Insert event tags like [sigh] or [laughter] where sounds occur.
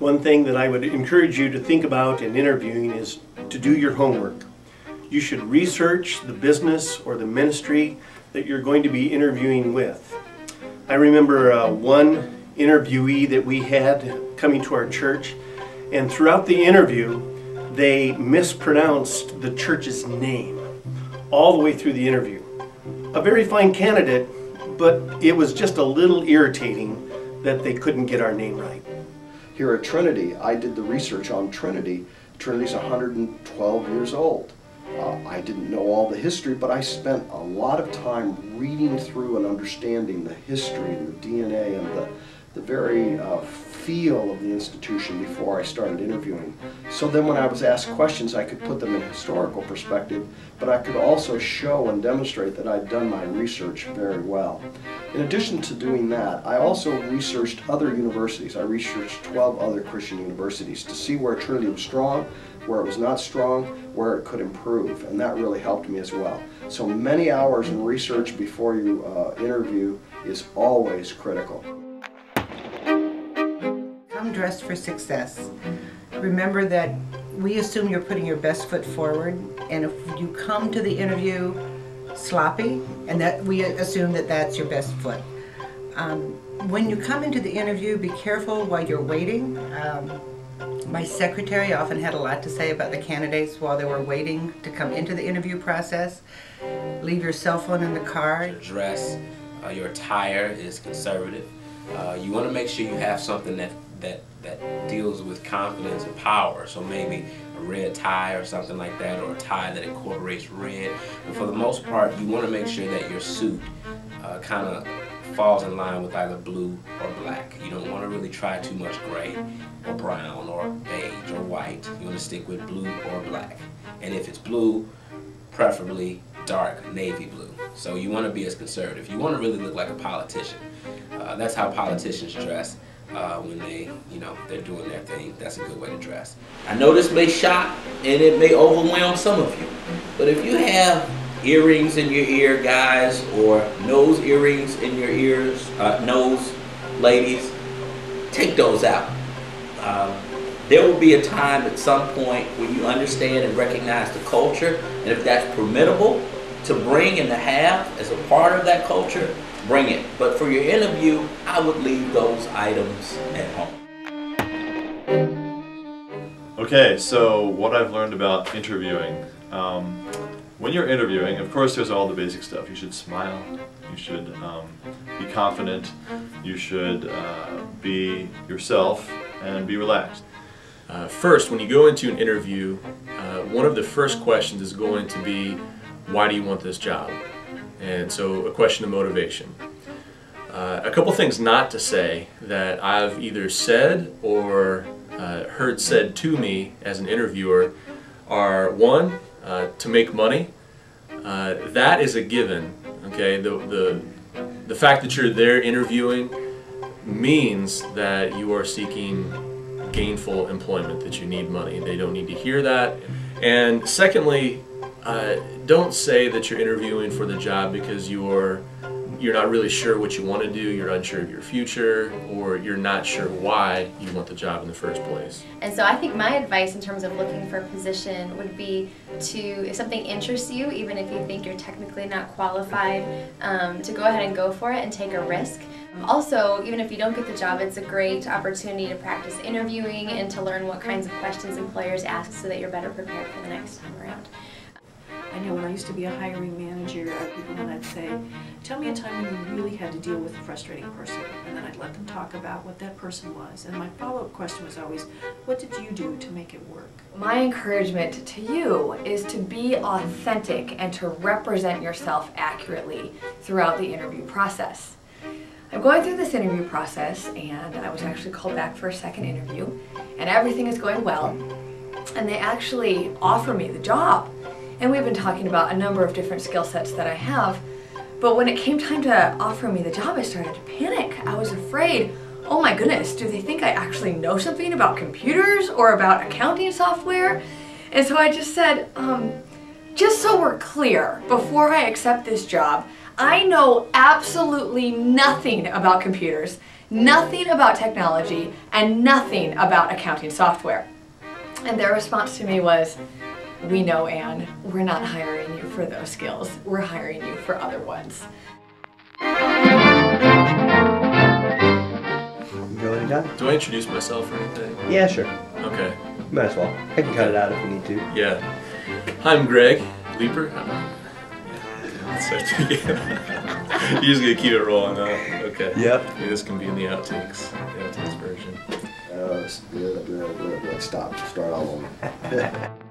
one thing that I would encourage you to think about in interviewing is to do your homework. You should research the business or the ministry that you're going to be interviewing with. I remember uh, one interviewee that we had coming to our church, and throughout the interview, they mispronounced the church's name all the way through the interview. A very fine candidate, but it was just a little irritating that they couldn't get our name right. Here at Trinity, I did the research on Trinity. Trinity's 112 years old. Uh, I didn't know all the history, but I spent a lot of time reading through and understanding the history and the DNA and the, the very uh, feel of the institution before I started interviewing. So then when I was asked questions, I could put them in historical perspective, but I could also show and demonstrate that I'd done my research very well. In addition to doing that, I also researched other universities. I researched 12 other Christian universities to see where Trinity was strong, where it was not strong, where it could improve, and that really helped me as well. So many hours in research before you uh, interview is always critical. Dressed for success. Remember that we assume you're putting your best foot forward, and if you come to the interview sloppy, and that we assume that that's your best foot. Um, when you come into the interview, be careful while you're waiting. Um, my secretary often had a lot to say about the candidates while they were waiting to come into the interview process. Leave your cell phone in the car. Your dress, uh, your attire is conservative. Uh, you want to make sure you have something that that that deals with confidence and power. So maybe a red tie or something like that, or a tie that incorporates red. But for the most part, you want to make sure that your suit uh, kind of falls in line with either blue or black. You don't want to really try too much gray or brown or beige or white. You want to stick with blue or black. And if it's blue, preferably dark navy blue. So you want to be as conservative. You want to really look like a politician. Uh, that's how politicians dress uh, when they, you know, they're doing their thing. That's a good way to dress. I know this may shock and it may overwhelm some of you, but if you have earrings in your ear, guys, or nose earrings in your ears, uh, nose, ladies, take those out. Um, there will be a time at some point when you understand and recognize the culture, and if that's permittable to bring and to have as a part of that culture, bring it. But for your interview, I would leave those items at home. Okay, so what I've learned about interviewing. Um, when you're interviewing, of course there's all the basic stuff. You should smile, you should um, be confident, you should uh, be yourself, and be relaxed. Uh, first, when you go into an interview, uh, one of the first questions is going to be, why do you want this job? And so a question of motivation. Uh, a couple things not to say that I've either said or uh, heard said to me as an interviewer are one, uh, to make money. Uh, that is a given. Okay, the, the, the fact that you're there interviewing means that you are seeking gainful employment, that you need money. They don't need to hear that. And secondly, uh, don't say that you're interviewing for the job because you're you're not really sure what you want to do, you're unsure of your future, or you're not sure why you want the job in the first place. And so I think my advice in terms of looking for a position would be to, if something interests you, even if you think you're technically not qualified, um, to go ahead and go for it and take a risk. Also, even if you don't get the job, it's a great opportunity to practice interviewing and to learn what kinds of questions employers ask so that you're better prepared for the next time around. I know when I used to be a hiring manager, people I'd say, tell me a time when you really had to deal with a frustrating person. And then I'd let them talk about what that person was. And my follow-up question was always, what did you do to make it work? My encouragement to you is to be authentic and to represent yourself accurately throughout the interview process. I'm going through this interview process and I was actually called back for a second interview and everything is going well and they actually offer me the job. And we've been talking about a number of different skill sets that I have. But when it came time to offer me the job, I started to panic. I was afraid, oh my goodness, do they think I actually know something about computers or about accounting software? And so I just said, um, just so we're clear, before I accept this job, I know absolutely nothing about computers. nothing about technology and nothing about accounting software. And their response to me was, we know, Anne, we're not hiring you for those skills. We're hiring you for other ones. Go ahead and done? Do I introduce myself or anything? Yeah, sure. Okay. Might as well. I can cut it out if we need to. Yeah. Hi, I'm Greg Leeper. Yeah, let's start again. You're just gonna keep it rolling, huh? Okay. Yep. Maybe this can be in the outtakes, the outtakes version. Uh, stop, start all over. [laughs]